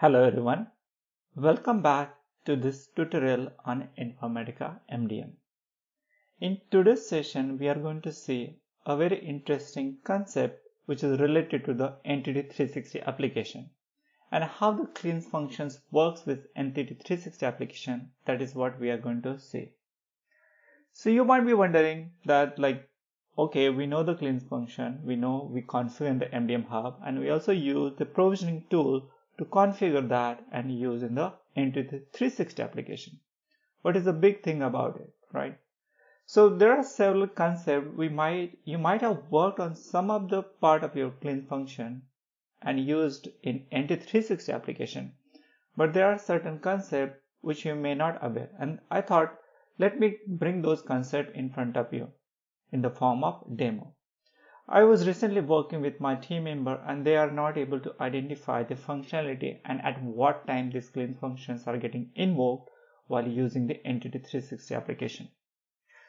Hello everyone, welcome back to this tutorial on Informatica MDM. In today's session we are going to see a very interesting concept which is related to the Entity 360 application and how the cleans functions works with Entity 360 application that is what we are going to see. So you might be wondering that like okay we know the cleans function we know we configure in the MDM hub and we also use the provisioning tool to configure that and use in the Entity 360 application. What is the big thing about it, right? So there are several concepts we might you might have worked on some of the part of your clean function and used in Entity 360 application, but there are certain concepts which you may not aware and I thought let me bring those concepts in front of you in the form of demo. I was recently working with my team member and they are not able to identify the functionality and at what time these clean functions are getting invoked while using the Entity 360 application.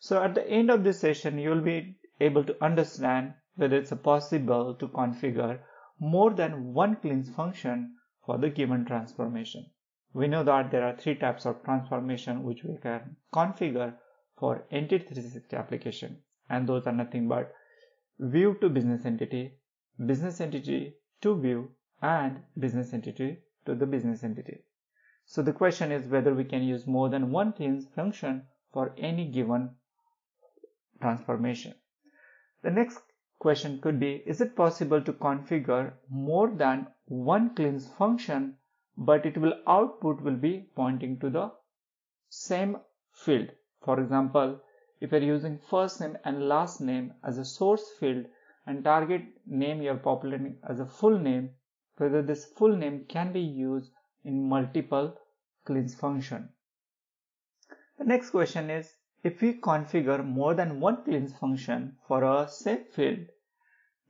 So at the end of this session, you will be able to understand whether it's possible to configure more than one cleans function for the given transformation. We know that there are three types of transformation which we can configure for Entity 360 application and those are nothing but view to business entity, business entity to view, and business entity to the business entity. So the question is whether we can use more than one cleans function for any given transformation. The next question could be, is it possible to configure more than one cleans function, but it will output will be pointing to the same field. For example, if you're using first name and last name as a source field and target name you're populating as a full name, whether this full name can be used in multiple cleans function. The next question is, if we configure more than one cleans function for a same field,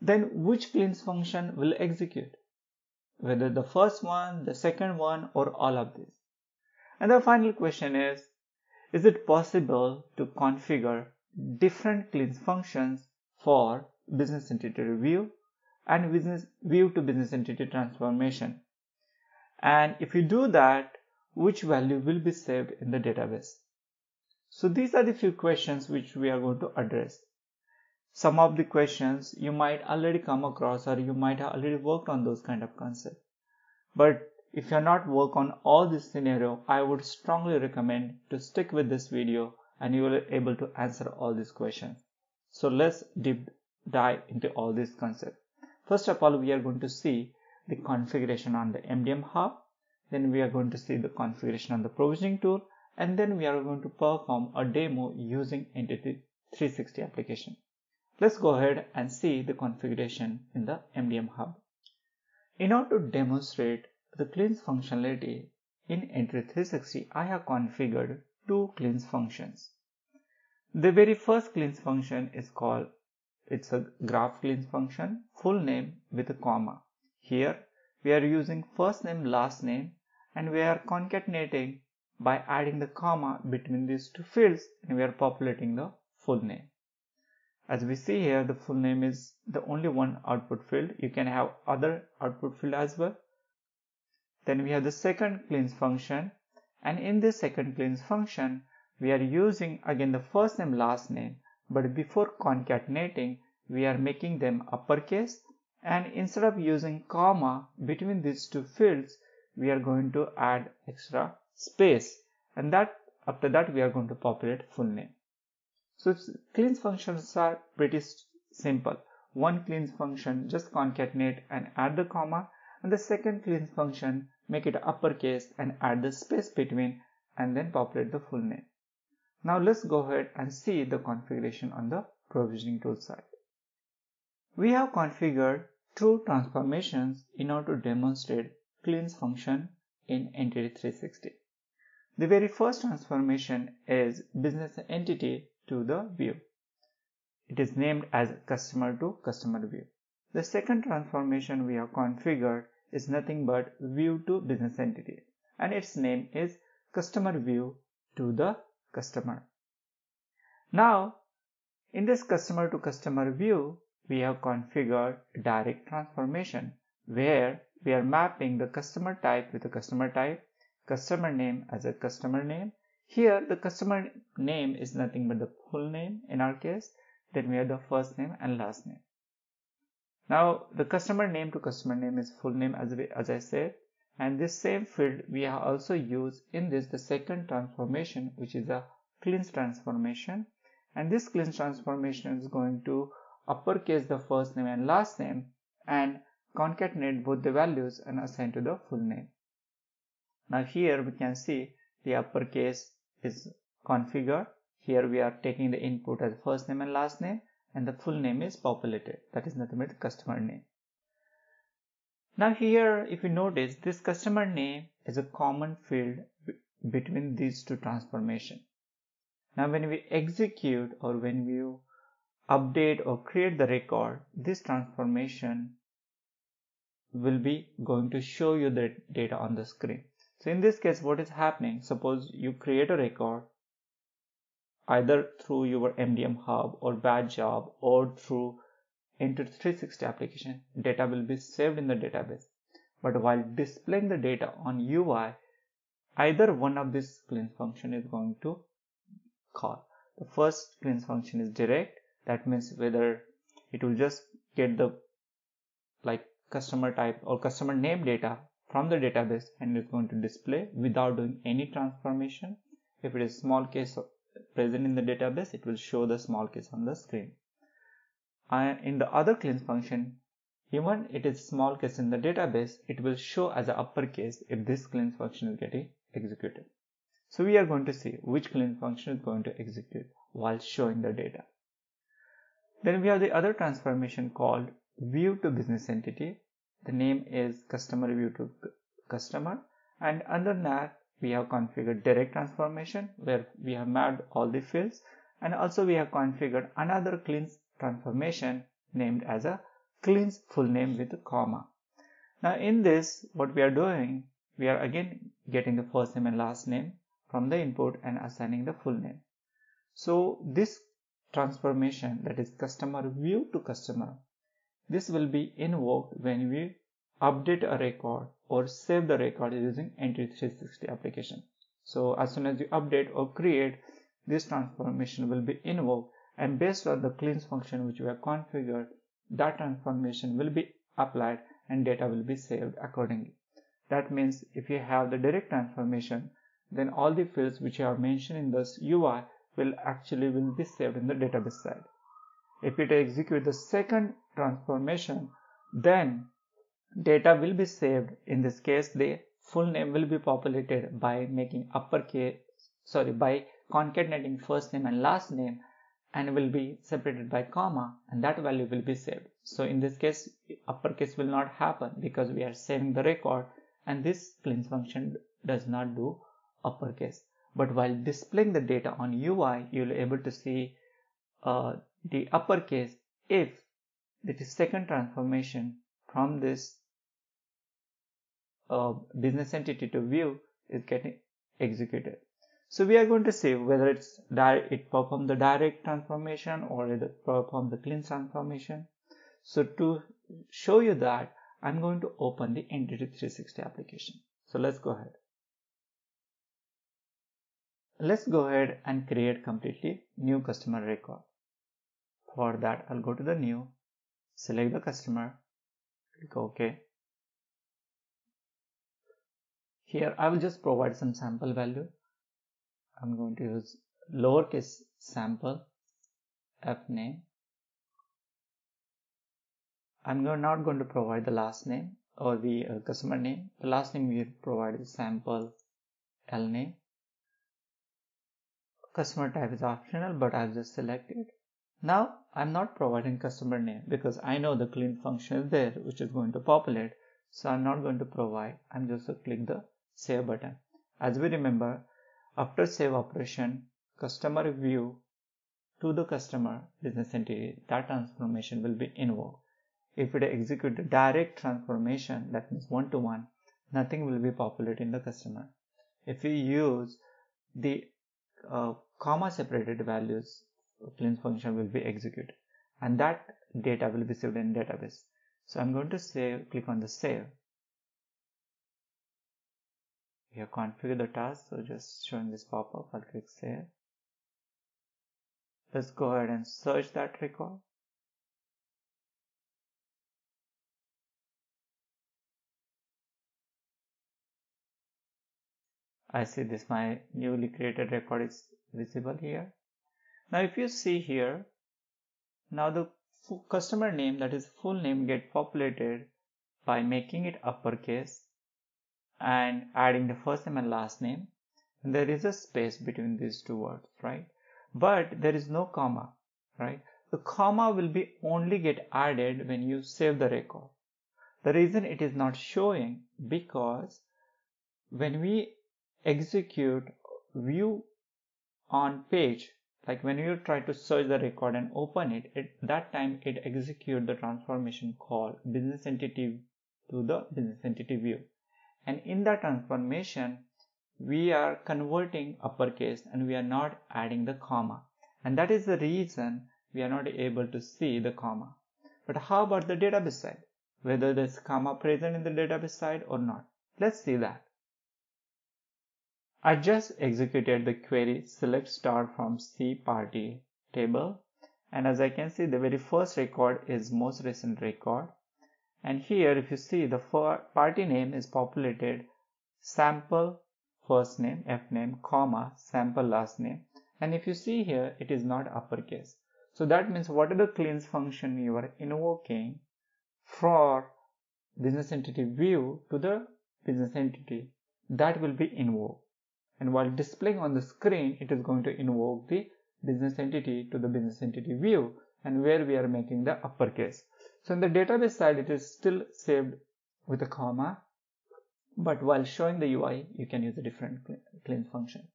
then which cleans function will execute? Whether the first one, the second one, or all of these. And the final question is, is it possible to configure different cleans functions for business entity review and business view to business entity transformation? And if you do that, which value will be saved in the database? So these are the few questions which we are going to address. Some of the questions you might already come across or you might have already worked on those kind of concepts. But if you are not work on all this scenario, I would strongly recommend to stick with this video and you will be able to answer all these questions. So let's deep dive into all these concepts. First of all, we are going to see the configuration on the MDM hub. Then we are going to see the configuration on the provisioning tool. And then we are going to perform a demo using Entity 360 application. Let's go ahead and see the configuration in the MDM hub. In order to demonstrate the cleans functionality in Entity 360, I have configured two cleans functions. The very first cleans function is called, it's a graph cleans function, full name with a comma. Here we are using first name, last name and we are concatenating by adding the comma between these two fields and we are populating the full name. As we see here, the full name is the only one output field. You can have other output field as well then we have the second cleans function. And in this second cleans function we are using again the first name last name. But before concatenating we are making them uppercase. And instead of using comma between these two fields we are going to add extra space. And that after that we are going to populate full name. So cleans functions are pretty simple. One cleans function just concatenate and add the comma. And the second cleans function make it uppercase and add the space between and then populate the full name. Now let's go ahead and see the configuration on the provisioning tool side. We have configured two transformations in order to demonstrate cleans function in Entity 360. The very first transformation is business entity to the view. It is named as customer to customer view. The second transformation we have configured is nothing but view to business entity and its name is customer view to the customer. Now in this customer to customer view we have configured direct transformation where we are mapping the customer type with a customer type, customer name as a customer name. Here the customer name is nothing but the full name in our case. Then we have the first name and last name. Now the customer name to customer name is full name as, we, as I said and this same field we also used in this the second transformation which is a cleanse transformation and this cleanse transformation is going to uppercase the first name and last name and concatenate both the values and assign to the full name. Now here we can see the uppercase is configured. Here we are taking the input as first name and last name and the full name is populated that is nothing but the customer name. Now here if you notice this customer name is a common field between these two transformation. Now when we execute or when we update or create the record this transformation will be going to show you the data on the screen. So in this case what is happening suppose you create a record either through your MDM hub or batch job or through Entity 360 application, data will be saved in the database. But while displaying the data on UI, either one of these cleanse function is going to call. The first cleanse function is direct. That means whether it will just get the like customer type or customer name data from the database and it's going to display without doing any transformation. If it is small case present in the database, it will show the small case on the screen. And in the other cleanse function, even it is small case in the database, it will show as a uppercase if this cleanse function is getting executed. So we are going to see which cleanse function is going to execute while showing the data. Then we have the other transformation called view to business entity. The name is customer view to customer and under that we have configured direct transformation where we have mapped all the fields and also we have configured another cleanse transformation named as a cleanse full name with a comma. Now in this what we are doing we are again getting the first name and last name from the input and assigning the full name. So this transformation that is customer view to customer this will be invoked when we update a record or save the record using Entity 360 application. So as soon as you update or create, this transformation will be invoked and based on the cleanse function which we have configured, that transformation will be applied and data will be saved accordingly. That means if you have the direct transformation, then all the fields which are mentioned in this UI will actually will be saved in the database side. If it execute the second transformation, then data will be saved. In this case, the full name will be populated by making uppercase, sorry, by concatenating first name and last name and will be separated by comma and that value will be saved. So in this case, uppercase will not happen because we are saving the record and this cleanse function does not do uppercase. But while displaying the data on UI, you'll be able to see uh, the uppercase if the second transformation from this business entity to view is getting executed. So we are going to see whether it's it perform the direct transformation or it perform the cleanse transformation. So to show you that, I'm going to open the Entity 360 application. So let's go ahead. Let's go ahead and create completely new customer record. For that, I'll go to the new, select the customer, click OK. Here I will just provide some sample value. I'm going to use lowercase sample f name. I'm not going to provide the last name or the uh, customer name. The last name we provide is sample L name. Customer type is optional, but I've just selected. Now I'm not providing customer name because I know the clean function is there which is going to populate. So I'm not going to provide. I'm just to click the save button. As we remember, after save operation, customer view to the customer business entity, that transformation will be invoked. If it execute the direct transformation, that means one-to-one, nothing will be populated in the customer. If we use the uh, comma separated values, cleanse function will be executed and that data will be saved in database. So I'm going to save, click on the save we have configured the task so just showing this pop-up I'll click save. Let's go ahead and search that record. I see this my newly created record is visible here. Now if you see here now the customer name that is full name get populated by making it uppercase and adding the first name and last name there is a space between these two words right? But there is no comma right? The comma will be only get added when you save the record. The reason it is not showing because when we execute view on page like when you try to search the record and open it at that time it execute the transformation call business entity to the business entity view and in that transformation we are converting uppercase and we are not adding the comma. And that is the reason we are not able to see the comma. But how about the database side? Whether there's comma present in the database side or not? Let's see that. I just executed the query select star from C party table. And as I can see the very first record is most recent record and here if you see the party name is populated sample first name f name comma sample last name. And if you see here it is not uppercase. So that means what are the cleans function you are invoking for business entity view to the business entity? That will be invoked and while displaying on the screen it is going to invoke the business entity to the business entity view. And where we are making the uppercase so in the database side, it is still saved with a comma, but while showing the UI, you can use a different clean function.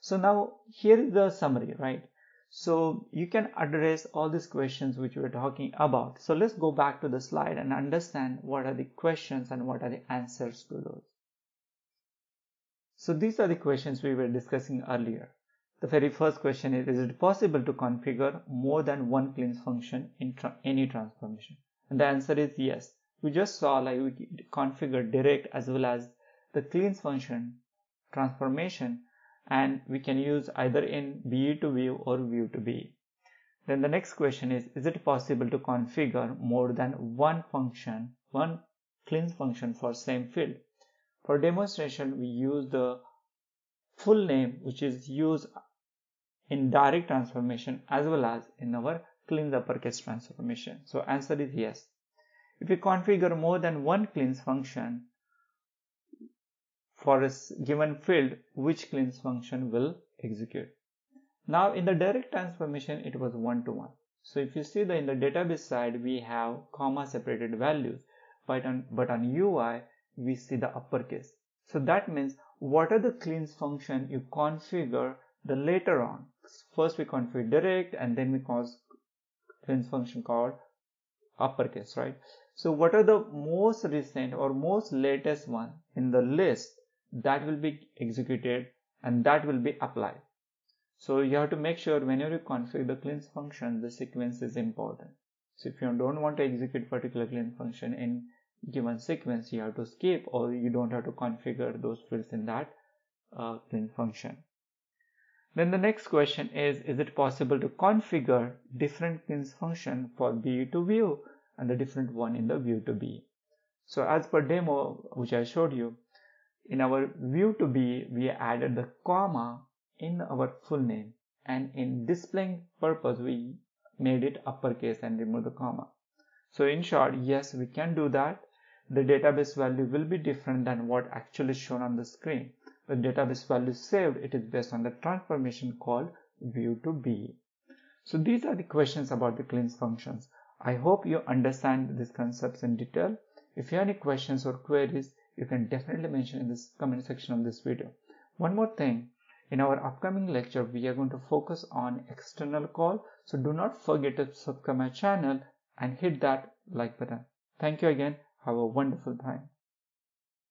So now here is the summary, right? So you can address all these questions which we were talking about. So let's go back to the slide and understand what are the questions and what are the answers to those. So these are the questions we were discussing earlier. The very first question is, is it possible to configure more than one cleanse function in tra any transformation? And the answer is yes. We just saw like we configure direct as well as the cleans function transformation and we can use either in BE to view or view to BE. Then the next question is, is it possible to configure more than one function, one cleans function for same field? For demonstration, we use the full name which is used in direct transformation as well as in our cleans uppercase transformation? So answer is yes. If we configure more than one cleans function for a given field, which cleans function will execute? Now in the direct transformation, it was one to one. So if you see that in the database side, we have comma separated values, but on, but on UI, we see the uppercase. So that means what are the cleans function you configure the later on. First we configure direct and then we cause cleanse function called uppercase, right? So what are the most recent or most latest one in the list that will be executed and that will be applied. So you have to make sure whenever you configure the cleanse function, the sequence is important. So if you don't want to execute particular cleanse function in given sequence, you have to skip or you don't have to configure those fields in that uh, function. Then the next question is, is it possible to configure different cleans function for BE to view and the different one in the view to BE? So as per demo, which I showed you, in our view to BE, we added the comma in our full name and in displaying purpose, we made it uppercase and remove the comma. So in short, yes, we can do that. The database value will be different than what actually shown on the screen the database value saved, it is based on the transformation called view to BE. So these are the questions about the cleans functions. I hope you understand these concepts in detail. If you have any questions or queries, you can definitely mention in this comment section of this video. One more thing, in our upcoming lecture, we are going to focus on external call. So do not forget to subscribe my channel and hit that like button. Thank you again. Have a wonderful time.